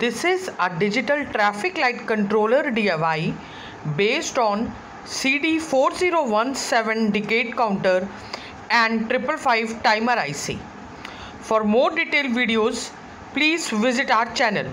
This is a digital traffic light controller DIY based on CD4017 decade counter and 555 timer IC. For more detailed videos, please visit our channel.